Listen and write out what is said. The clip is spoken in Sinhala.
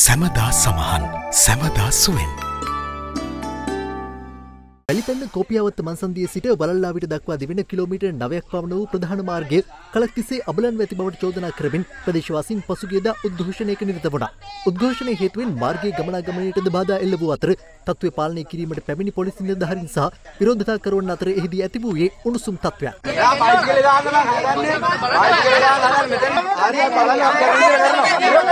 සැමදා සමහන් සැමදා සුවෙන්. පැලිතන්න කෝපියාවත්ත මන්සන්දිය සිට බලල්ලාවිට දක්වා දෙවෙන කිලෝමීට නවයක් පමණ වූ ප්‍රධාන මාර්ගය කලක් තිසේ අබලන් ඇති බවට චෝදනා කරමින් ප්‍රදේශවාසින් පසුගියද උද්ඝෝෂණයක නිරත වුණා. උද්ඝෝෂණය හේතුවෙන් මාර්ගයේ ගමනාගමනයටද බාධා එල්ල වූ අතර තත්ත්වය පාලනය කිරීමට පැමිණි පොලිසි නිලධාරීන් සහ විරෝධතා කරවන අතර එහිදී ඇති වූයේ උණුසුම් තත්ත්වයක්. බලන්න